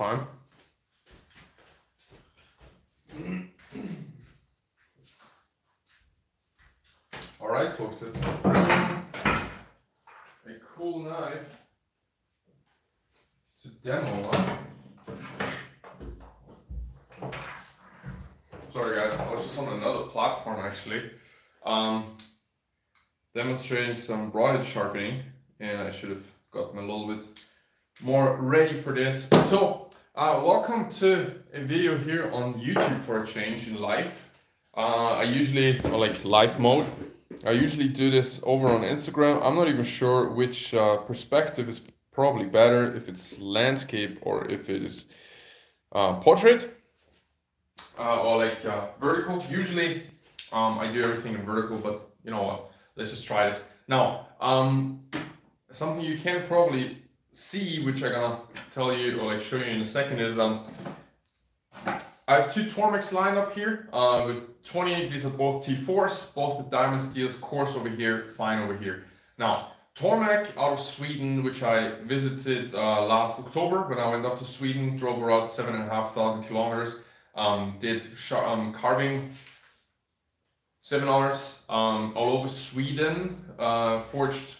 time. All right, folks, let's bring a cool knife to demo. Sorry guys, I was just on another platform actually. Um, demonstrating some broadhead sharpening and I should have gotten a little bit more ready for this. So, uh, welcome to a video here on YouTube for a change in life. Uh, I usually, like live mode, I usually do this over on Instagram. I'm not even sure which uh, perspective is probably better, if it's landscape or if it is uh, portrait uh, or like uh, vertical. Usually um, I do everything in vertical, but you know what, let's just try this. Now, um, something you can probably see, which I'm gonna tell you or like show you in a second is um, I have two Tormeks lined up here uh, with 20, these are both T4s, both with diamond steels, coarse over here, fine over here. Now, Tormek out of Sweden, which I visited uh, last October when I went up to Sweden, drove around seven and a half thousand kilometers, um, did um, carving seminars um, all over Sweden, uh, forged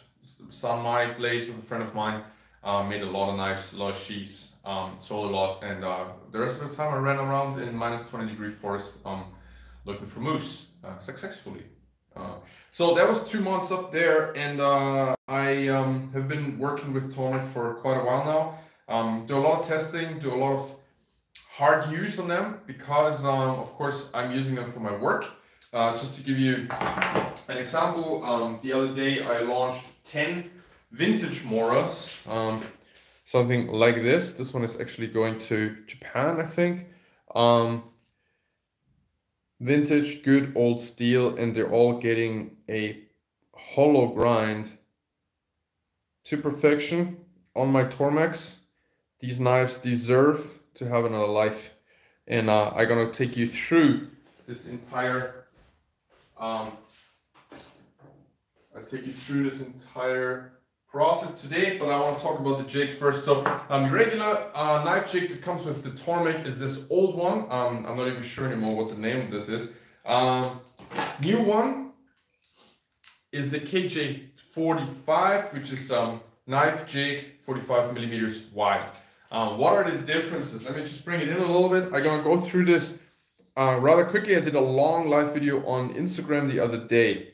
Sanmai blades with a friend of mine, uh, made a lot of knives, a lot of sheaths, um, sold a lot, and uh, the rest of the time I ran around in minus 20 degree forest um, looking for moose uh, successfully. Uh, so that was two months up there, and uh, I um, have been working with Tormek for quite a while now. Um, do a lot of testing, do a lot of hard use on them because, um, of course, I'm using them for my work. Uh, just to give you an example, the other day I launched 10 vintage Moras, um, something like this. This one is actually going to Japan, I think. Um, vintage, good old steel, and they're all getting a hollow grind to perfection on my Tormeks. These knives deserve to have another life. And uh, I'm gonna take you through this entire, um, I take you through this entire process today, but I want to talk about the jig first. So um, regular uh, knife jig that comes with the Tormek is this old one. Um, I'm not even sure anymore what the name of this is. Um, new one is the KJ45, which is um, knife jig 45 millimeters wide. Uh, what are the differences? Let me just bring it in a little bit. I'm gonna go through this uh, rather quickly. I did a long live video on Instagram the other day.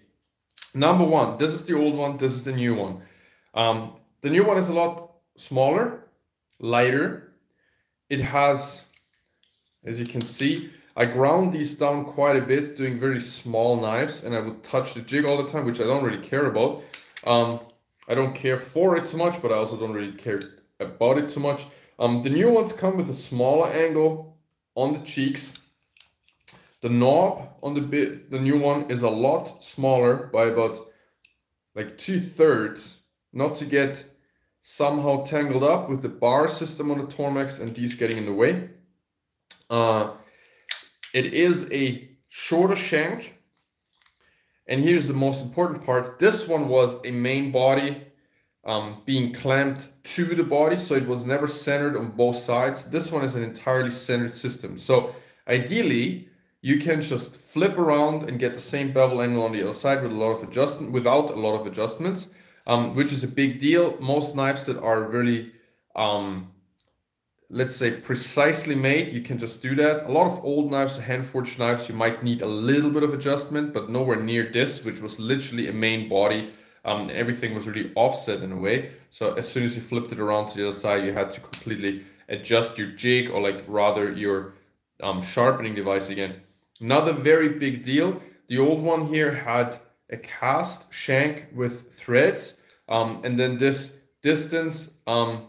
Number one, this is the old one, this is the new one. Um, the new one is a lot smaller, lighter. It has, as you can see, I ground these down quite a bit doing very small knives and I would touch the jig all the time, which I don't really care about. Um, I don't care for it too much, but I also don't really care about it too much. Um, the new ones come with a smaller angle on the cheeks. The knob on the bit, the new one is a lot smaller by about like two thirds not to get somehow tangled up with the bar system on the Tormeks and these getting in the way. Uh, it is a shorter shank. And here's the most important part. This one was a main body um, being clamped to the body, so it was never centered on both sides. This one is an entirely centered system. So ideally, you can just flip around and get the same bevel angle on the other side with a lot of adjustment, without a lot of adjustments um, which is a big deal. Most knives that are really, um, let's say, precisely made, you can just do that. A lot of old knives, hand-forged knives, you might need a little bit of adjustment, but nowhere near this, which was literally a main body. Um, everything was really offset in a way. So as soon as you flipped it around to the other side, you had to completely adjust your jig or like rather your um, sharpening device again. Another very big deal. The old one here had a cast shank with threads um, and then this distance um,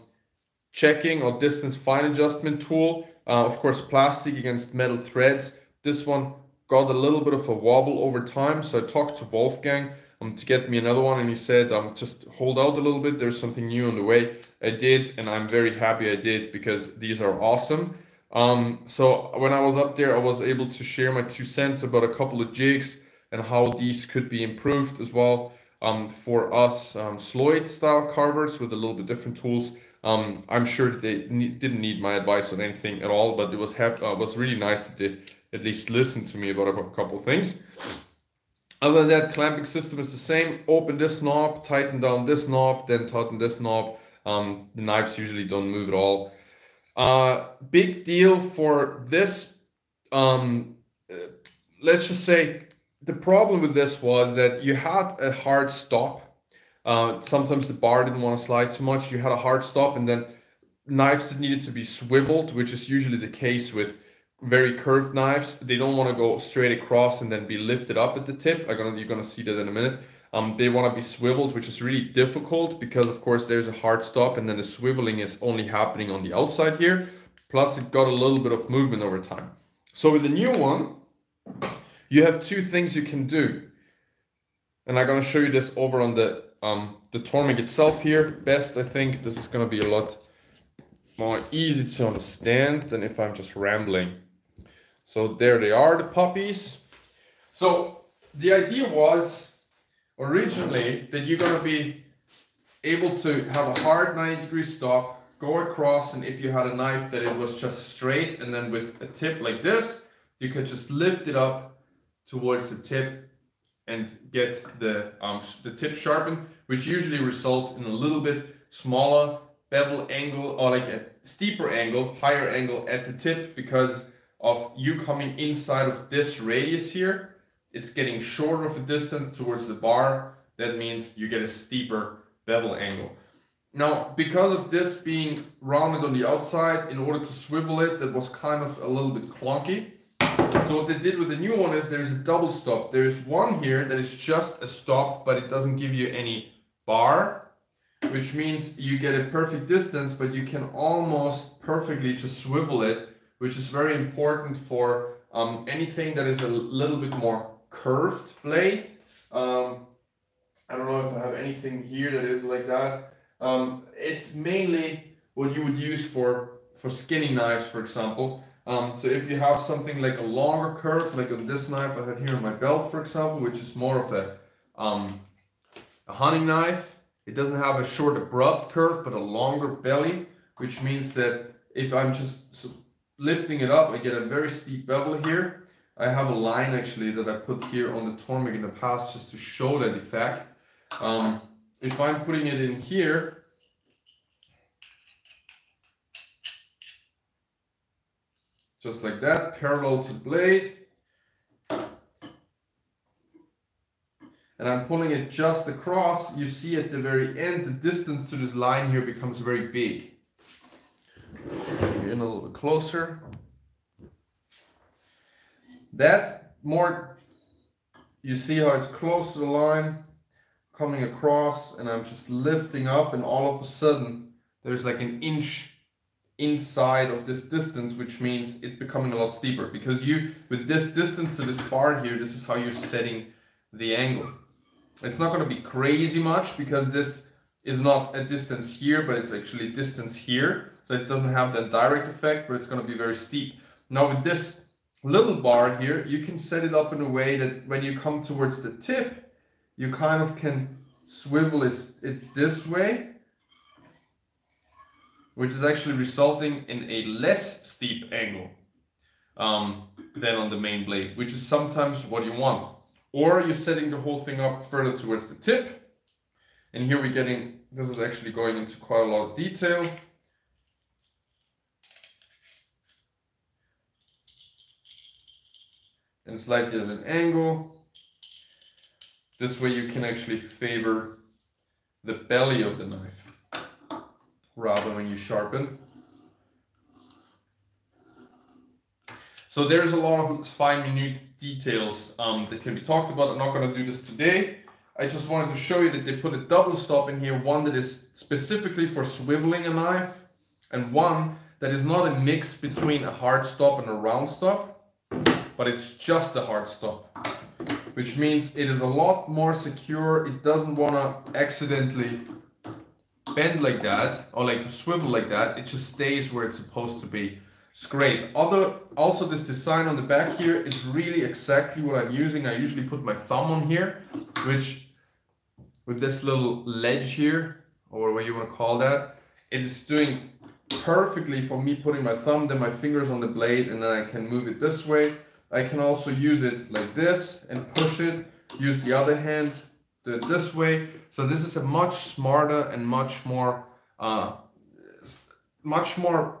checking or distance fine adjustment tool uh, of course plastic against metal threads. This one got a little bit of a wobble over time so I talked to Wolfgang um, to get me another one and he said um, just hold out a little bit. There's something new on the way. I did and I'm very happy I did because these are awesome. Um, so when I was up there I was able to share my two cents about a couple of jigs and how these could be improved as well. Um, for us um, Sloyd style carvers with a little bit different tools, Um, I'm sure they ne- didn't need my advice on anything at all, but it was uh, was really nice that they at least listened to me about a couple things. Other than that, clamping system is the same. Open this knob, tighten down this knob, then tighten this knob. Um, the knives usually don't move at all. Uh, big deal for this. Um, uh, let's just say the problem with this was that you had a hard stop. Uh, sometimes the bar didn't want to slide too much. You had a hard stop, and then knives that needed to be swiveled, which is usually the case with very curved knives. They don't want to go straight across and then be lifted up at the tip. Gonna, you're going to see that in a minute. Um, they want to be swiveled, which is really difficult because, of course, there's a hard stop and then the swiveling is only happening on the outside here. Plus, it got a little bit of movement over time. So with the new one, you have two things you can do. And I'm going to show you this over on the um, the Tormek itself here. Best, I think this is going to be a lot more easy to understand than if I'm just rambling. So there they are, the puppies. So the idea was originally that you're gonna be able to have a hard 90 degree stop, go across, and if you had a knife that it was just straight, and then with a tip like this, you could just lift it up towards the tip and get the, um, the tip sharpened, which usually results in a little bit smaller bevel angle or like a steeper angle, higher angle at the tip because of you coming inside of this radius here. It's getting shorter of a distance towards the bar. That means you get a steeper bevel angle. Now, because of this being rounded on the outside, in order to swivel it, that was kind of a little bit clunky. So what they did with the new one is there's a double stop. There's one here that is just a stop, but it doesn't give you any bar which means you get a perfect distance, but you can almost perfectly just swivel it, which is very important for um, anything that is a little bit more curved blade. Um, I don't know if I have anything here that is like that. Um, it's mainly what you would use for, for skinning knives, for example. Um, so if you have something like a longer curve, like on this knife I have here on my belt, for example, which is more of a, um, a hunting knife, it doesn't have a short abrupt curve, but a longer belly, which means that if I'm just lifting it up, I get a very steep bevel here. I have a line actually that I put here on the Tormek in the past just to show that effect. Um, if I'm putting it in here, just like that, parallel to blade, and I'm pulling it just across, you see at the very end, the distance to this line here becomes very big. In a little bit closer. That more, you see how it's close to the line, coming across, and I'm just lifting up, and all of a sudden, there's like an inch inside of this distance, which means it's becoming a lot steeper because you, with this distance to this bar here, this is how you're setting the angle. It's not going to be crazy much because this is not a distance here, but it's actually distance here. So it doesn't have that direct effect, but it's going to be very steep. Now with this little bar here, you can set it up in a way that when you come towards the tip, you kind of can swivel it this way, which is actually resulting in a less steep angle um, than on the main blade, which is sometimes what you want or you're setting the whole thing up further towards the tip. And here we're getting, this is actually going into quite a lot of detail. And slightly at an angle. This way you can actually favor the belly of the knife rather when you sharpen. So there's a lot of fine minute details um, that can be talked about. I'm not going to do this today. I just wanted to show you that they put a double stop in here, one that is specifically for swiveling a knife, and one that is not a mix between a hard stop and a round stop, but it's just a hard stop, which means it is a lot more secure. It doesn't want to accidentally bend like that or like swivel like that. It just stays where it's supposed to be. It's great. Other, also this design on the back here is really exactly what I'm using. I usually put my thumb on here, which with this little ledge here, or what you want to call that, it is doing perfectly for me putting my thumb, then my fingers on the blade, and then I can move it this way. I can also use it like this and push it, use the other hand, do it this way. So this is a much smarter and much more, uh, much more,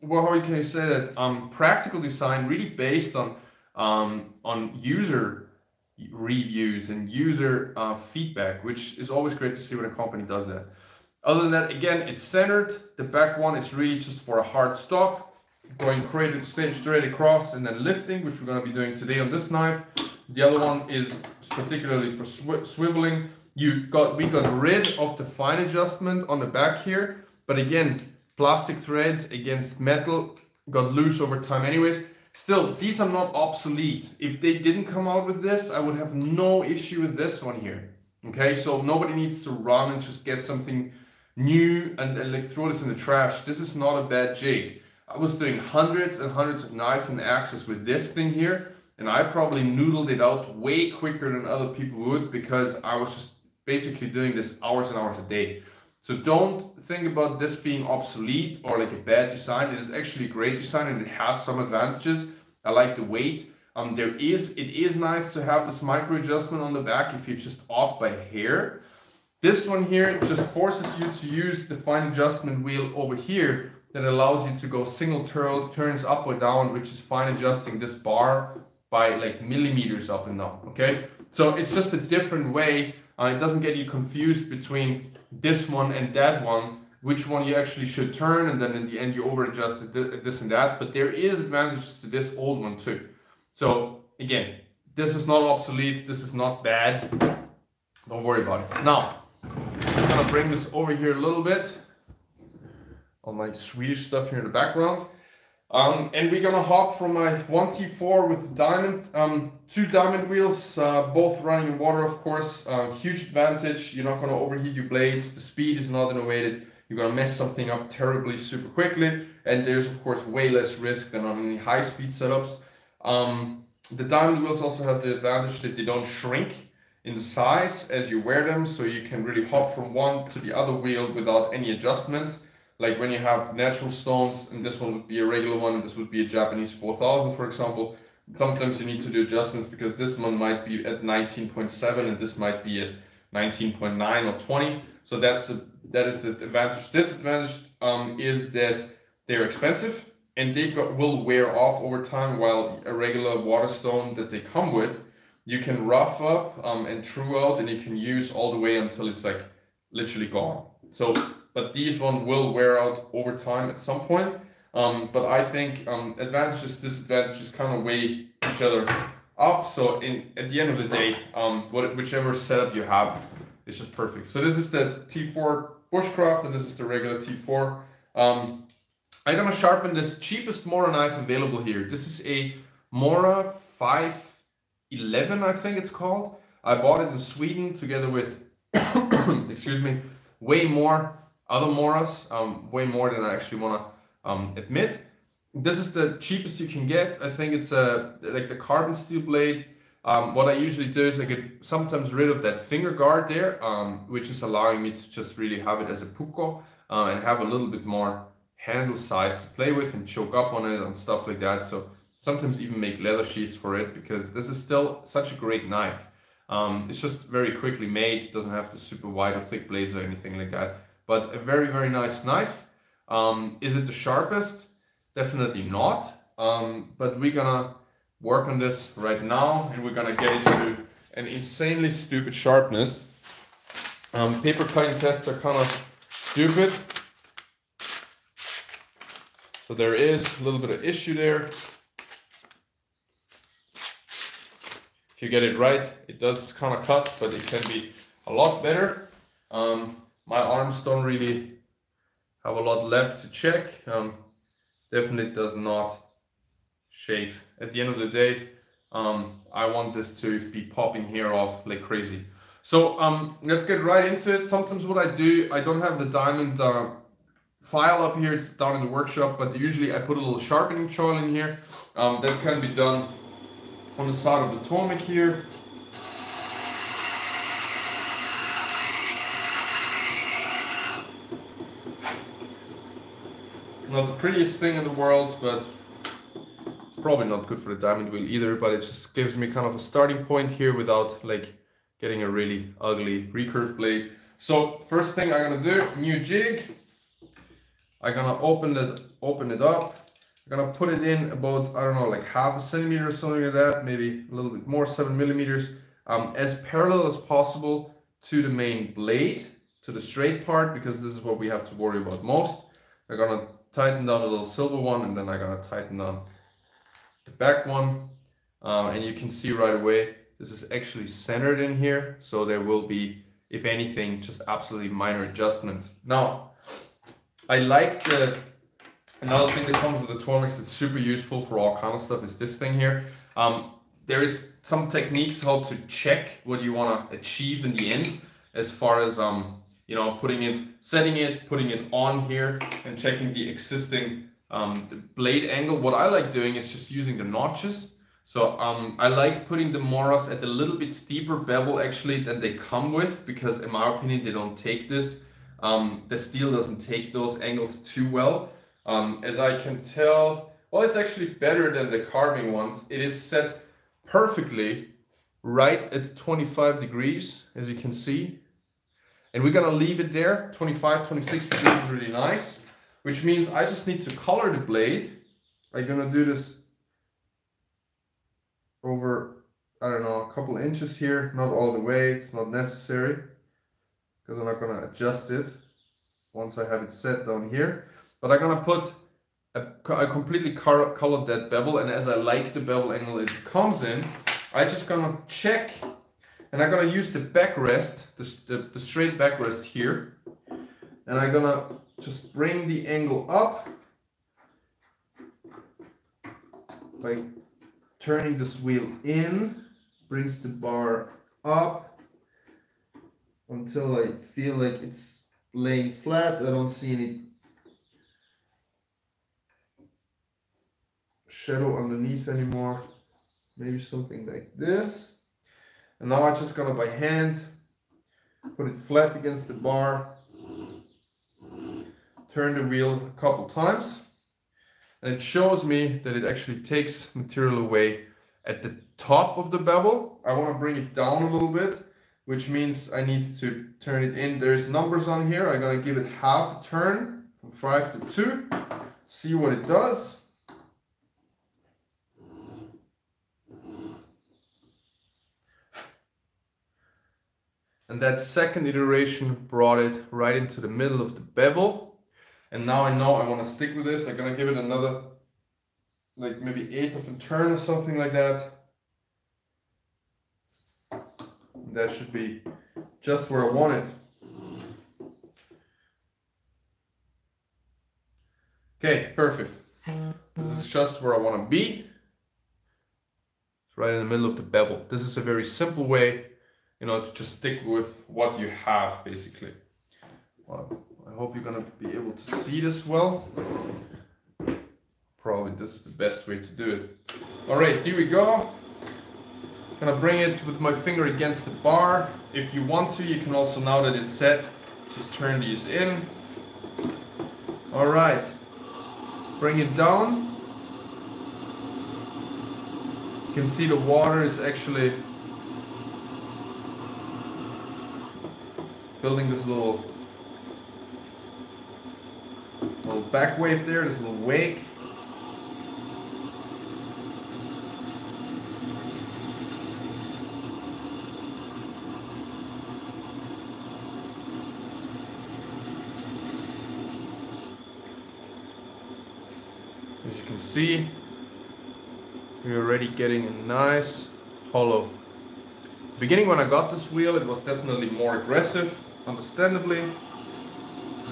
well, how can you say that, um, practical design really based on, um, on user reviews and user uh, feedback, which is always great to see when a company does that. Other than that, again, it's centered. The back one is really just for a hard stop, going straight, straight, straight across and then lifting, which we're going to be doing today on this knife. The other one is particularly for sw swiveling. You got we got rid of the fine adjustment on the back here, but again, plastic threads against metal got loose over time anyways. Still, these are not obsolete. If they didn't come out with this, I would have no issue with this one here. Okay, so nobody needs to run and just get something new and, and like throw this in the trash. This is not a bad jig. I was doing hundreds and hundreds of knife and axes with this thing here, and I probably noodled it out way quicker than other people would because I was just basically doing this hours and hours a day. So don't think about this being obsolete or like a bad design. It is actually a great design and it has some advantages. I like the weight. Um, there is, it is nice to have this micro adjustment on the back if you're just off by hair. This one here just forces you to use the fine adjustment wheel over here that allows you to go single turn, turns up or down, which is fine adjusting this bar by like millimeters up and down, okay? So it's just a different way. Uh, it doesn't get you confused between this one and that one, which one you actually should turn, and then in the end you over adjust this and that. But there is advantages to this old one too. So again, this is not obsolete. This is not bad. Don't worry about it. Now, just gonna bring this over here a little bit. All my Swedish stuff here in the background. Um, and we're gonna hop from my 1T4 with diamond, um, two diamond wheels, uh, both running in water, of course. Uh, huge advantage. You're not gonna overheat your blades. The speed is not innovated. You're gonna mess something up terribly super quickly. And there's of course way less risk than on any high speed setups. Um, the diamond wheels also have the advantage that they don't shrink in size as you wear them so you can really hop from one to the other wheel without any adjustments like when you have natural stones and this one would be a regular one and this would be a Japanese 4000 for example sometimes you need to do adjustments because this one might be at 19.7 and this might be at 19.9 or 20 so that's the that is the advantage disadvantage um, is that they're expensive and they got, will wear off over time while a regular water stone that they come with you can rough up um, and true out and you can use all the way until it's like literally gone. So, but these one will wear out over time at some point. Um, but I think um, advantages, disadvantages kind of weigh each other up. So in at the end of the day, um, what, whichever setup you have is just perfect. So this is the T4 Bushcraft and this is the regular T4. Um, I'm gonna sharpen this cheapest Mora knife available here. This is a Mora 511, I think it's called. I bought it in Sweden together with, excuse me, way more other Moras, um, way more than I actually want to um, admit. This is the cheapest you can get. I think it's a like the carbon steel blade. Um, what I usually do is I get sometimes rid of that finger guard there, um, which is allowing me to just really have it as a puukko uh, and have a little bit more handle size to play with and choke up on it and stuff like that. So sometimes even make leather sheaths for it because this is still such a great knife. Um, it's just very quickly made, doesn't have the super wide or thick blades or anything like that. But a very, very nice knife. Um, is it the sharpest? Definitely not. Um, but we're gonna work on this right now and we're gonna get it to an insanely stupid sharpness. Um, paper cutting tests are kind of stupid. So there is a little bit of issue there. If you get it right, it does kind of cut, but it can be a lot better. Um, my arms don't really have a lot left to check. Um, definitely does not shave. At the end of the day, um, I want this to be popping hair off like crazy. So um, let's get right into it. Sometimes what I do, I don't have the diamond uh, file up here, it's down in the workshop, but usually I put a little sharpening choil in here. Um, that can be done on the side of the Tormek here. Not the prettiest thing in the world, but it's probably not good for the diamond wheel either, but it just gives me kind of a starting point here without like getting a really ugly recurve blade. So first thing I'm gonna do, new jig. I'm gonna open it, open it up. I'm gonna put it in about, I don't know, like half a centimeter or something like that, maybe a little bit more, seven millimeters, um, as parallel as possible to the main blade, to the straight part, because this is what we have to worry about most. I'm gonna tighten down the little silver one, and then I'm gonna tighten down the back one. Uh, and you can see right away, this is actually centered in here. So there will be, if anything, just absolutely minor adjustments. Now, I like the Another thing that comes with the Tormeks that's super useful for all kind of stuff is this thing here. Um, there is some techniques how to check what you want to achieve in the end as far as um, you know putting it setting it putting it on here and checking the existing um, the blade angle what I like doing is just using the notches so um, I like putting the Moras at a little bit steeper bevel actually than they come with because in my opinion they don't take this um, the steel doesn't take those angles too well um, as I can tell, well, it's actually better than the carving ones. It is set perfectly right at 25 degrees, as you can see. And we're gonna leave it there, 25, 26 degrees is really nice, which means I just need to color the blade. I'm gonna do this over, I don't know, a couple inches here, not all the way, it's not necessary, because I'm not gonna adjust it once I have it set down here. But I'm gonna put a, a completely colored that bevel and as I like the bevel angle it comes in, I just gonna check and I'm gonna use the backrest, the, the, the straight backrest here. And I'm gonna just bring the angle up by turning this wheel in, brings the bar up until I feel like it's laying flat. I don't see any shadow underneath anymore. Maybe something like this. And now I'm just gonna by hand put it flat against the bar, turn the wheel a couple times, and it shows me that it actually takes material away at the top of the bevel. I want to bring it down a little bit, which means I need to turn it in. There's numbers on here. I'm gonna give it half a turn from five to two, see what it does. And that second iteration brought it right into the middle of the bevel. And now I know I want to stick with this. I'm going to give it another, like maybe eighth of a turn or something like that. That should be just where I want it. Okay, perfect. This is just where I want to be. It's right in the middle of the bevel. This is a very simple way you know, to just stick with what you have basically. Well, I hope you're gonna be able to see this well. Probably this is the best way to do it. All right, here we go. Gonna bring it with my finger against the bar. If you want to, you can also, now that it's set, just turn these in. All right, bring it down. You can see the water is actually building this little little back wave there, this little wake. As you can see, we're already getting a nice hollow. Beginning when I got this wheel, it was definitely more aggressive understandably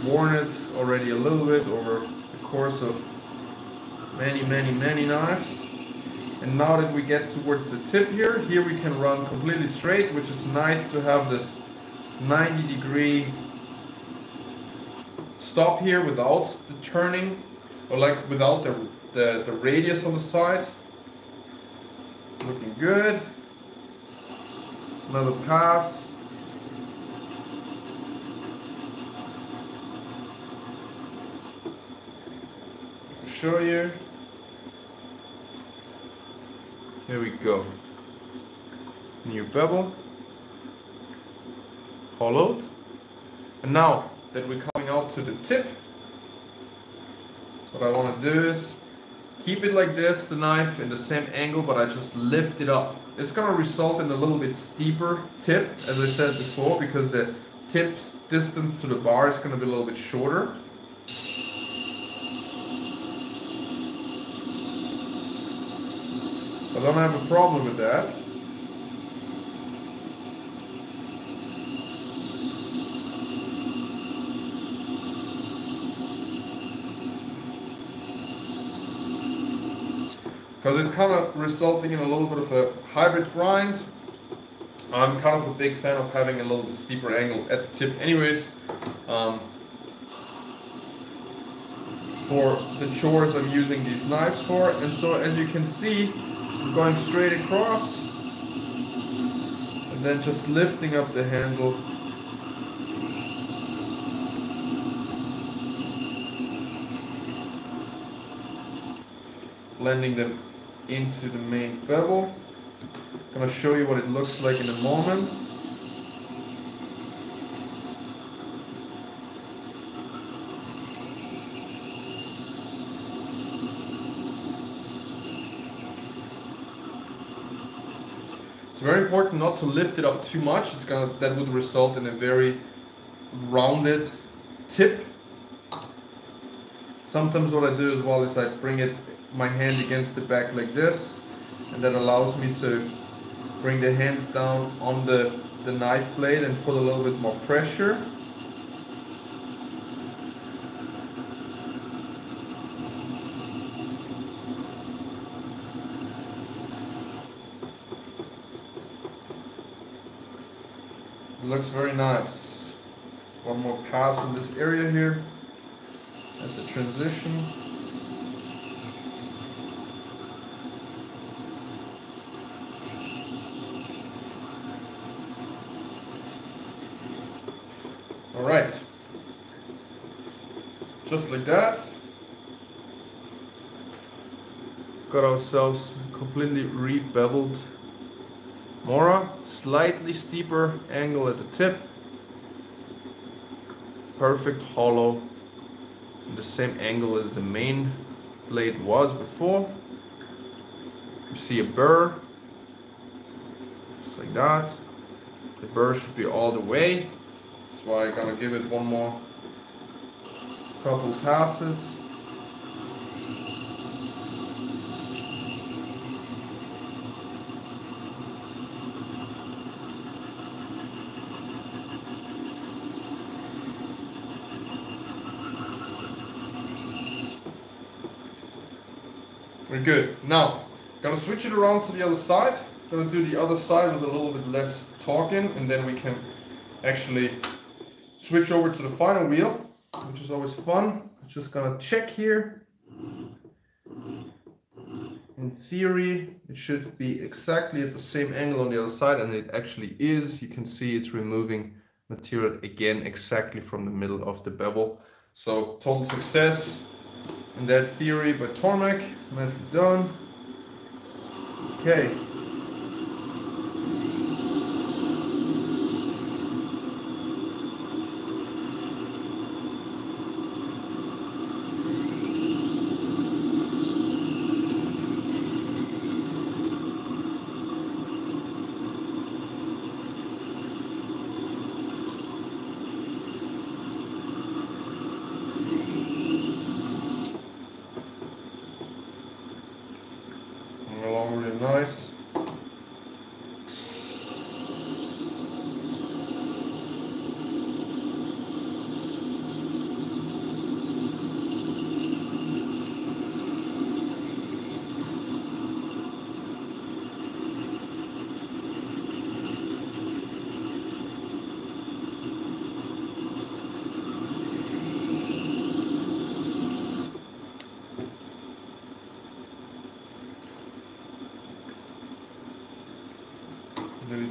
worn it already a little bit over the course of many, many, many knives. And now that we get towards the tip here, here we can run completely straight, which is nice to have this 90 degree stop here without the turning, or like without the, the, the radius on the side. Looking good. Another pass. Show you. Here we go. New bevel. Hollowed. And now that we're coming out to the tip, what I want to do is keep it like this, the knife in the same angle, but I just lift it up. It's going to result in a little bit steeper tip, as I said before, because the tip's distance to the bar is going to be a little bit shorter. I don't have a problem with that. Because it's kind of resulting in a little bit of a hybrid grind. I'm kind of a big fan of having a little bit steeper angle at the tip anyways. Um, for the chores I'm using these knives for. And so as you can see, going straight across and then just lifting up the handle blending them into the main bevel. I'm going to show you what it looks like in a moment. Very important not to lift it up too much. It's gonna that would result in a very rounded tip. Sometimes what I do as well is I bring it my hand against the back like this and that allows me to bring the hand down on the, the knife blade and put a little bit more pressure. Looks very nice. One more pass in this area here at the transition. All right, just like that. Got ourselves completely re-beveled Mora, slightly steeper angle at the tip. Perfect hollow. The same angle as the main blade was before. You see a burr. Just like that. The burr should be all the way. That's why I'm gonna give it one more couple passes. Good. Now, gonna switch it around to the other side. Gonna do the other side with a little bit less talking and then we can actually switch over to the final wheel, which is always fun. Just gonna check here. In theory, it should be exactly at the same angle on the other side and it actually is. You can see it's removing material again exactly from the middle of the bevel. So total success in that theory by Tormek. Nicely done. Okay. nice.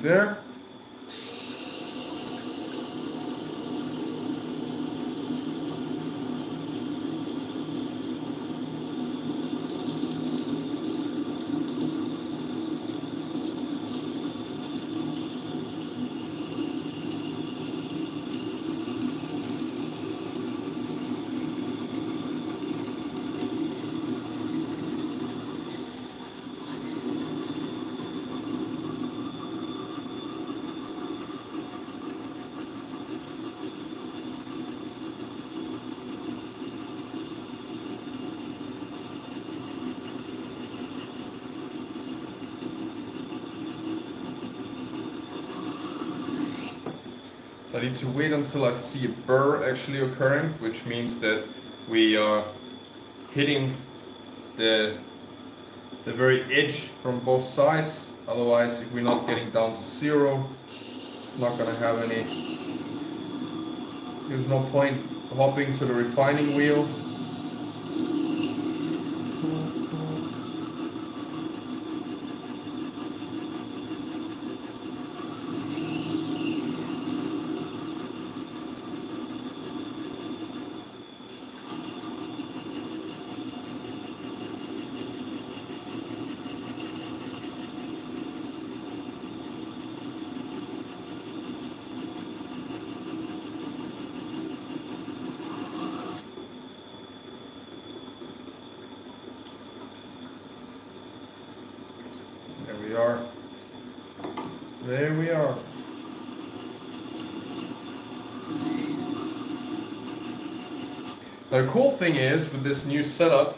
There. So I need to wait until I see a burr actually occurring, which means that we are hitting the, the very edge from both sides. Otherwise, if we're not getting down to zero, it's not gonna have any, there's no point hopping to the refining wheel we are. There we are. Now the cool thing is with this new setup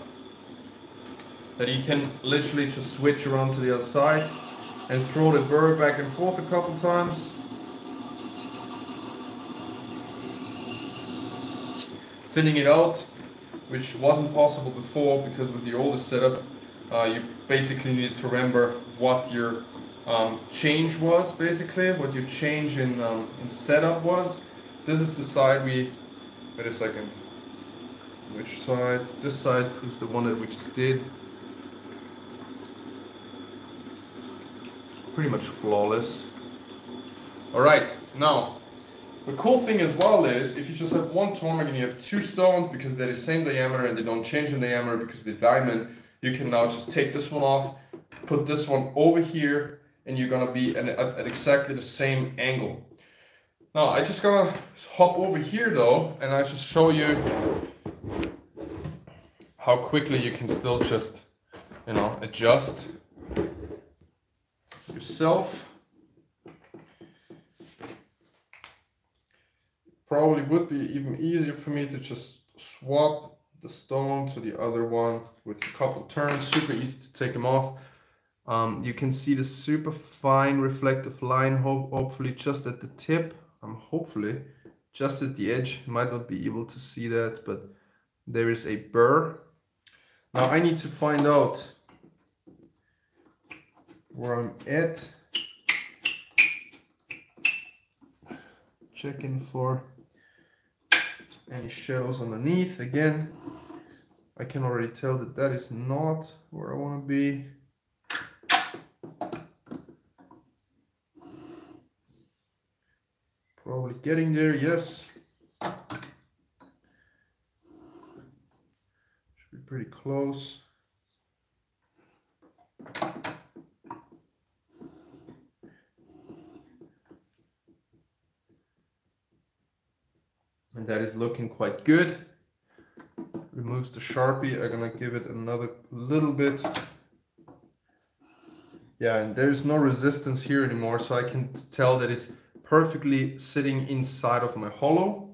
that you can literally just switch around to the other side and throw the burr back and forth a couple times. Thinning it out, which wasn't possible before because with the older setup uh, you basically need to remember what your um, change was basically, what your change in, um, in setup was. This is the side we, wait a second, which side? This side is the one that we just did. Pretty much flawless. Alright, now, the cool thing as well is, if you just have one Tormek and you have two stones because they're the same diameter and they don't change in diameter because they're diamond, you can now just take this one off, put this one over here, and you're gonna be at, at exactly the same angle. Now I just gonna hop over here though, and I just show you how quickly you can still just, you know, adjust yourself. Probably would be even easier for me to just swap the stone to the other one with a couple turns, super easy to take them off. Um, you can see the super fine reflective line, ho hopefully just at the tip, um, hopefully just at the edge. Might not be able to see that, but there is a burr. Now I need to find out where I'm at. Checking for any shadows underneath again I can already tell that that is not where I want to be probably getting there yes should be pretty close and that is looking quite good. Removes the Sharpie, I'm gonna give it another little bit. Yeah, and there's no resistance here anymore, so I can tell that it's perfectly sitting inside of my hollow.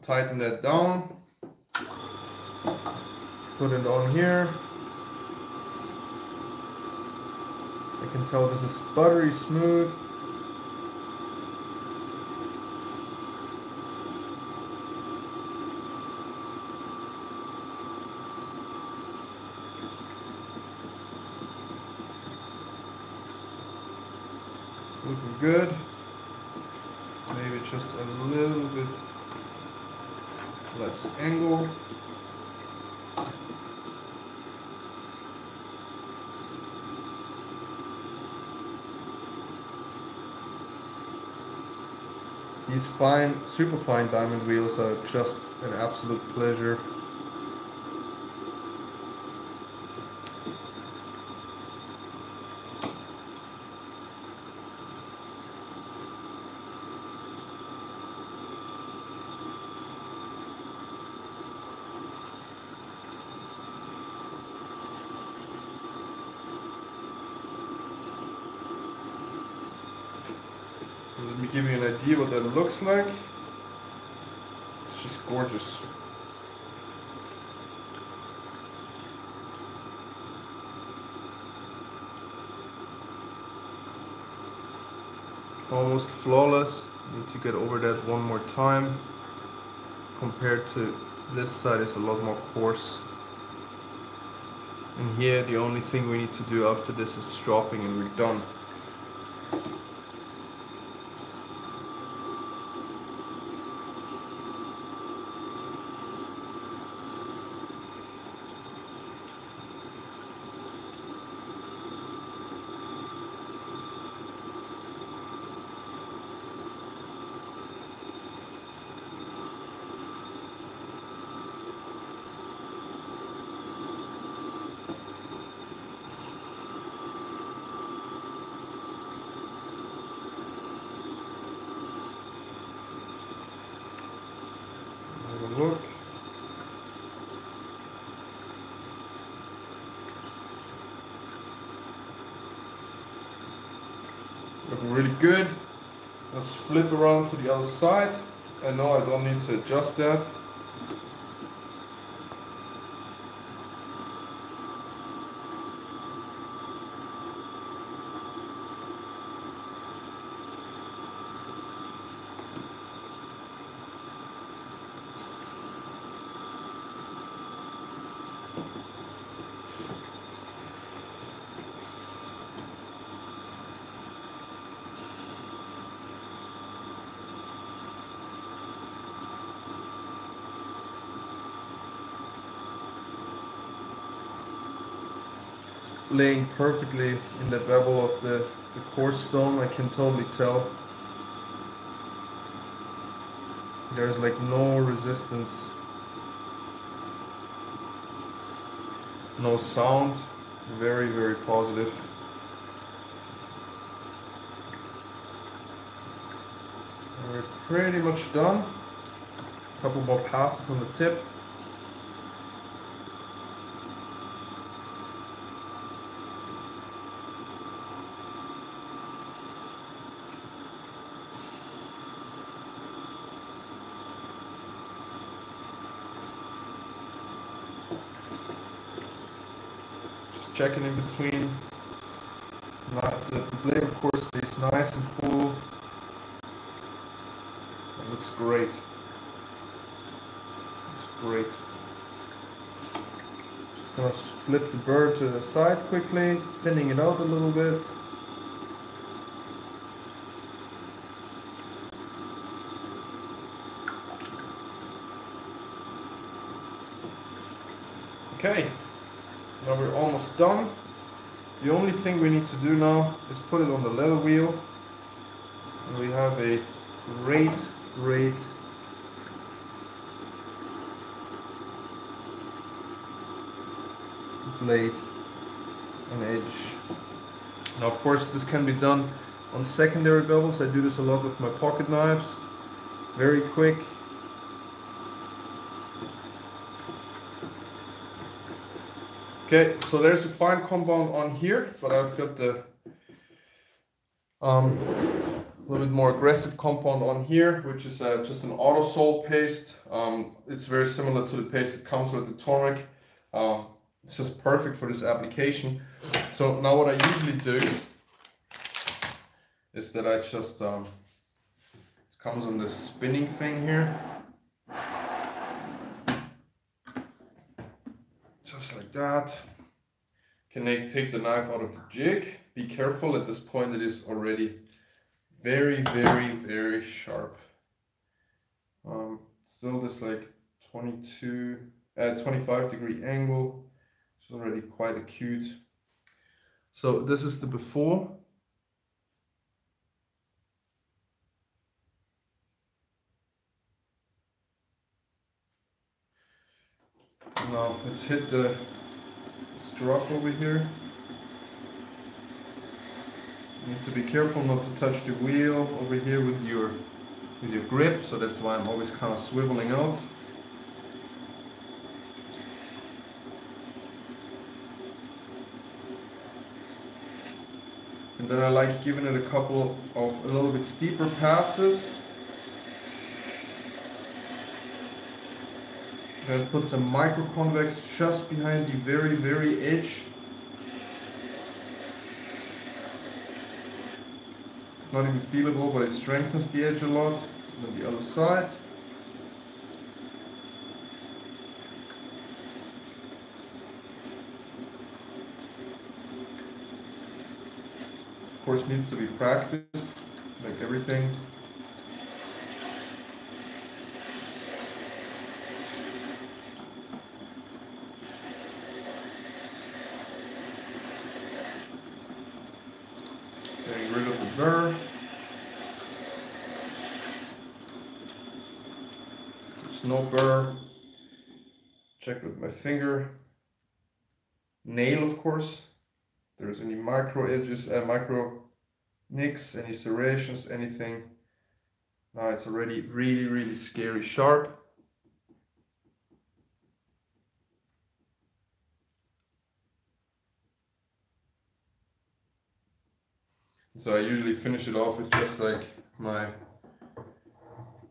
tighten that down. Put it on here. I can tell this is buttery smooth. looking good. Maybe just a little bit less angle. These fine, super fine diamond wheels are just an absolute pleasure. Let me give you an looks like. It's just gorgeous. Almost flawless. Need to get over that one more time. Compared to this side is a lot more coarse. And here the only thing we need to do after this is stropping and we're done. look. Looking really good. Let's flip around to the other side. I know I don't need to adjust that. Laying perfectly in the bevel of the, the coarse stone, I can totally tell. There's like no resistance, no sound, very, very positive. we're pretty much done. A couple more passes on the tip. Checking in between. Not, the blade of course stays nice and cool. It looks great. Looks great. Just gonna flip the bird to the side quickly, thinning it out a little bit. Okay, now we're almost done. The only thing we need to do now is put it on the leather wheel. And we have a great, great blade and edge. Now of course this can be done on secondary bevels. I do this a lot with my pocket knives. Very quick, Okay, so there's a fine compound on here, but I've got the um, a little bit more aggressive compound on here, which is uh, just an Autosol paste. Um, it's very similar to the paste that comes with the Tormek. Um, it's just perfect for this application. So now what I usually do is that I just, um, it comes on this spinning thing here. just like that. Can I take the knife out of the jig? Be careful, at this point it is already very, very, very sharp. Um, still this like 22, uh, 25 degree angle. It's already quite acute. So this is the before. Now let's hit the stroke over here. You need to be careful not to touch the wheel over here with your with your grip, so that's why I'm always kind of swiveling out. And then I like giving it a couple of a little bit steeper passes Then put some microconvex just behind the very, very edge. It's not even feelable, but it strengthens the edge a lot. And then the other side. Of course, needs to be practiced, like everything. Getting rid of the burr. There's no burr. Check with my finger. Nail, of course. There's any micro edges, uh, micro nicks, any serrations, anything. Now it's already really, really scary sharp. So I usually finish it off with just like my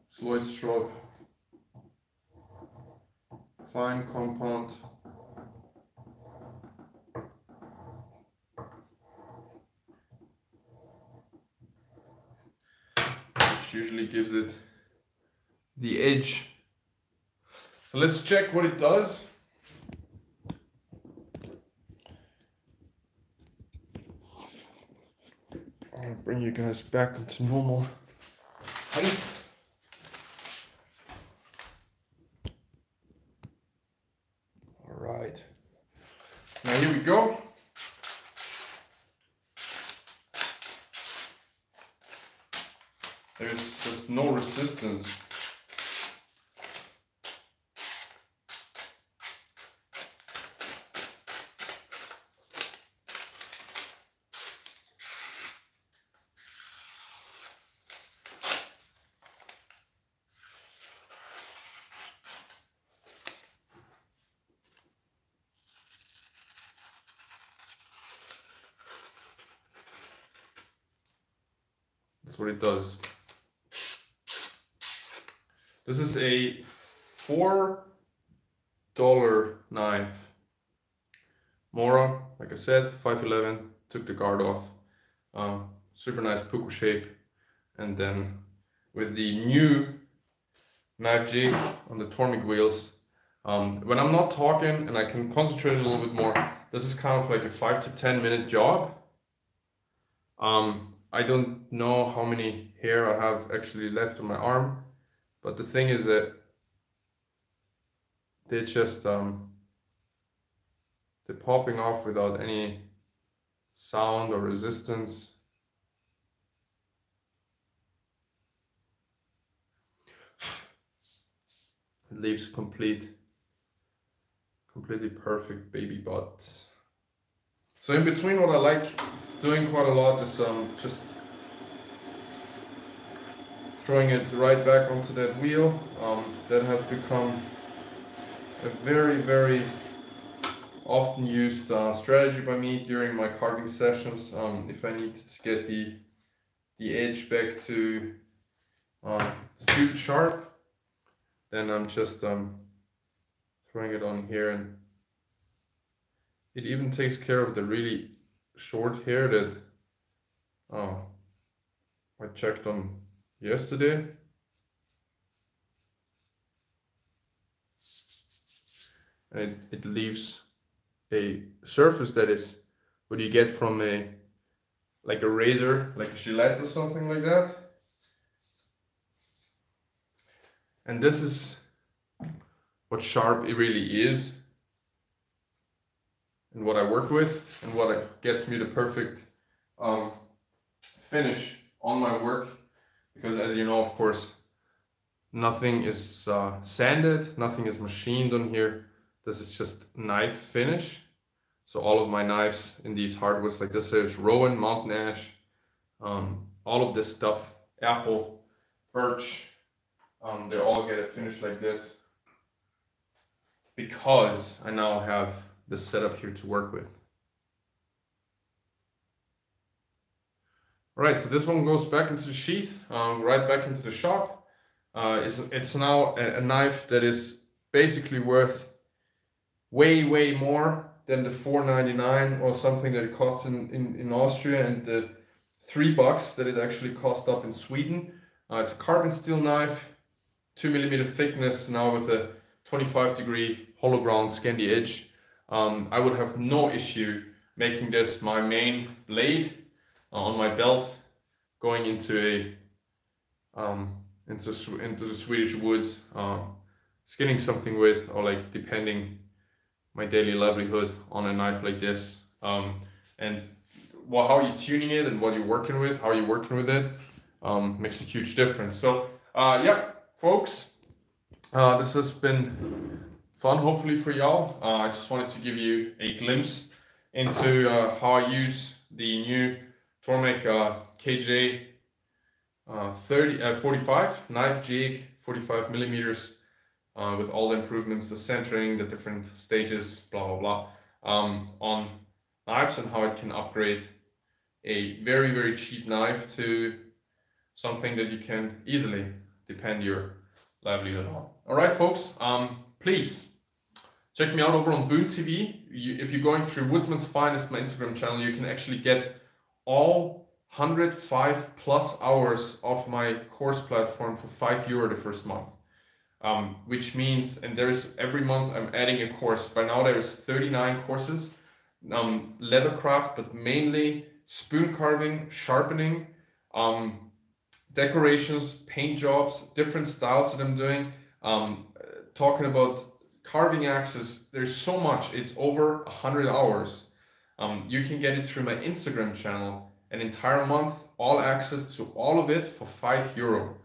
Sloyd stroke fine compound. Which usually gives it the edge. So let's check what it does. I'll bring you guys back into normal height. All right. Now here we go. There's just no resistance. That's what it does. This is a four dollar knife. Mora, like I said, 511, took the guard off. Um, super nice puukko shape. And then with the new knife jig on the Tormek wheels, um, when I'm not talking and I can concentrate a little bit more, this is kind of like a five to 10 minute job. Um, I don't know how many hair I have actually left on my arm, but the thing is that they just um, they're popping off without any sound or resistance. It leaves complete, completely perfect baby butt. So in between what I like doing quite a lot is um, just throwing it right back onto that wheel. Um, that has become a very, very often used uh, strategy by me during my carving sessions. Um, if I need to get the the edge back to uh, sharp, then I'm just um, throwing it on here and it even takes care of the really short hair that uh, I checked on yesterday. And it, it leaves a surface that is what you get from a like a razor, like a Gillette or something like that. And this is what sharp it really is and what I work with and what gets me the perfect um, finish on my work. Because as you know of course nothing is uh, sanded nothing is machined on here. This is just knife finish. So all of my knives in these hardwoods like this there's Rowan, Mountain Ash um, all of this stuff apple birch um, they all get a finish like this. Because I now have the setup here to work with. All right, so this one goes back into the sheath, um, right back into the shop. Uh, it's, it's now a, a, knife that is basically worth way, way more than the 4.99 or something that it costs in, in, in Austria. And the three bucks that it actually cost up in Sweden. Uh, it's a carbon steel knife, two millimeter thickness now with a 25 degree hollow ground Scandi edge. Um, I would have no issue making this my main blade uh, on my belt going into a um, into into the Swedish woods, um, skinning something with, or like depending my daily livelihood on a knife like this. Um, and well, how you tuning it and what you're working with, how you're working with it, um, makes a huge difference. So uh, yeah, folks, uh, this has been fun, hopefully for y'all. Uh, I just wanted to give you a glimpse into uh, how I use the new Tormek uh, KJ uh, 30, uh, 45 knife jig, 45 millimeters uh, with all the improvements, the centering, the different stages, blah, blah, blah, um, on knives and how it can upgrade a very, very cheap knife to something that you can easily depend your livelihood on. All right, folks, um, please check me out over on Boon TV. You, if you're going through Woodsman's Finest, my Instagram channel, you can actually get all 105 plus hours of my course platform for 5 euro the first month. Um, which means, and there's every month I'm adding a course. By now there's 39 courses, um, leathercraft, but mainly spoon carving, sharpening, um, decorations, paint jobs, different styles that I'm doing, um, talking about carving axes. There's so much, it's over 100 hours. Um, you can get it through my Instagram channel an entire month, all access to all of it for five euro.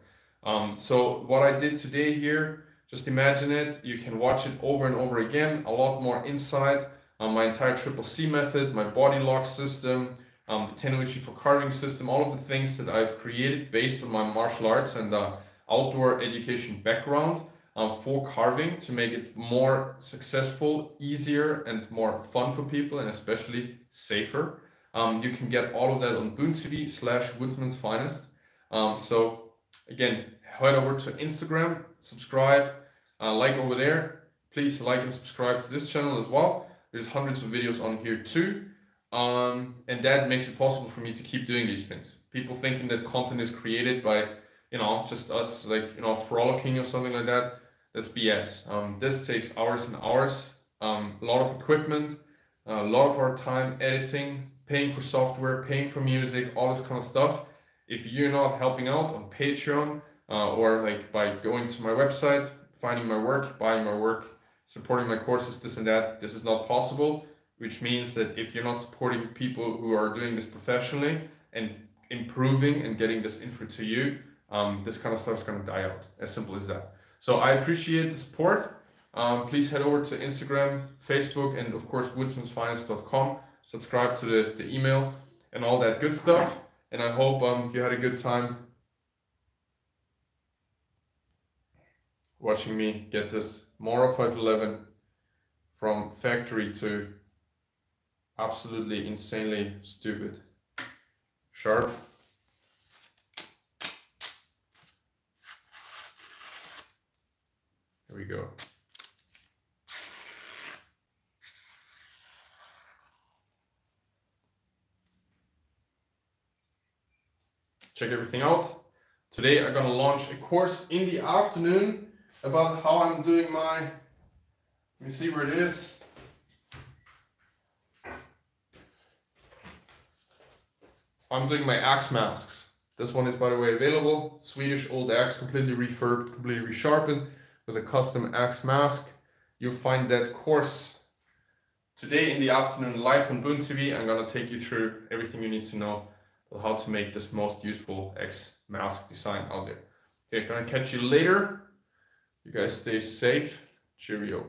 Um, so what I did today here, just imagine it, you can watch it over and over again, a lot more insight on my entire triple C method, my body lock system, um, the Tenuichi for carving system, all of the things that I've created based on my martial arts and uh, outdoor education background um, for carving to make it more successful, easier, and more fun for people, and especially safer. Um, you can get all of that on Boon TV slash Woodsman's Finest. Um, so again, head over to Instagram, subscribe, uh, like over there. Please like and subscribe to this channel as well. There's hundreds of videos on here too. Um, and that makes it possible for me to keep doing these things. People thinking that content is created by, you know, just us like, you know, frolicking or something like that. That's BS. Um, this takes hours and hours, um, a lot of equipment, a lot of our time editing, paying for software, paying for music, all this kind of stuff. If you're not helping out on Patreon uh, or like by going to my website, finding my work, buying my work, supporting my courses, this and that, this is not possible which means that if you're not supporting people who are doing this professionally and improving and getting this info to you, um, this kind of stuff is going to die out. As simple as that. So I appreciate the support. Um, please head over to Instagram, Facebook, and of course, woodsmansfinest.com. Subscribe to the, the email and all that good stuff. And I hope um, you had a good time watching me get this Mora 511 from factory to absolutely insanely stupid. Sharp. We go. Check everything out. Today I'm gonna launch a course in the afternoon about how I'm doing my, let me see where it is. I'm doing my axe masks. This one is by the way available. Swedish old axe, completely refurbed, completely resharpened with a custom axe mask. You'll find that course today in the afternoon live on Boon TV. I'm gonna take you through everything you need to know on how to make this most useful axe mask design out there. Okay, gonna catch you later. You guys stay safe. Cheerio.